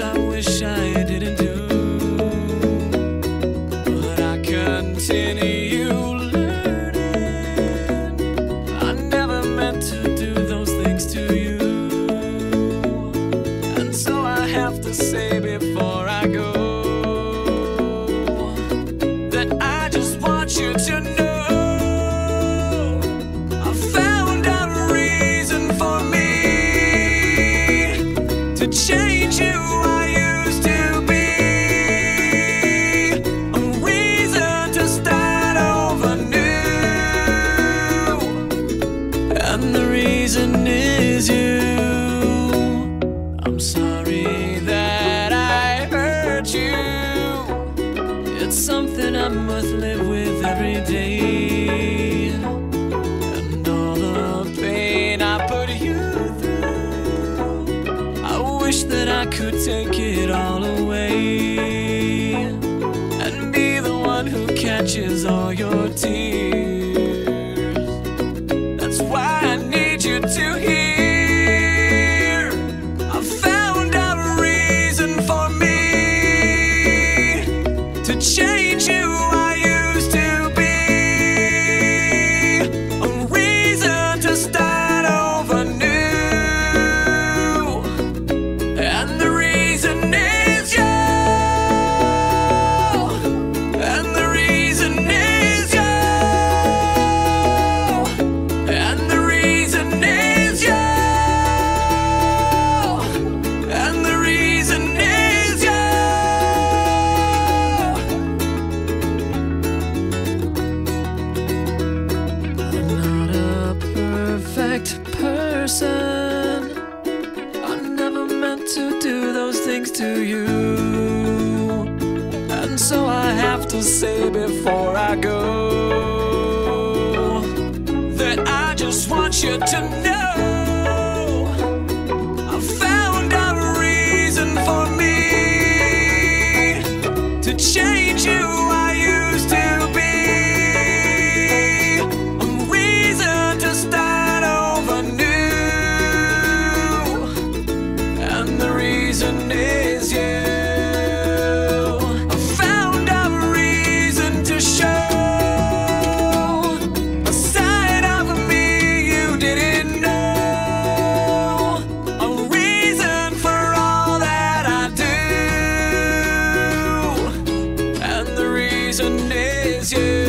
I wish I didn't do. But I continue learning. I never meant to do those things to you. And so I have to say before I go that I just want you to know. i found out for me to change you the reason is you. I'm sorry that I hurt you. It's something I must live with every day. And all the pain I put you through. I wish that I could take it all away. And be the one who catches all your tears. Perfect person. I never meant to do those things to you. And so I have to say before I go that I just want you to know reason is you. I found a reason to show a side of me you didn't know. A reason for all that I do. And the reason is you.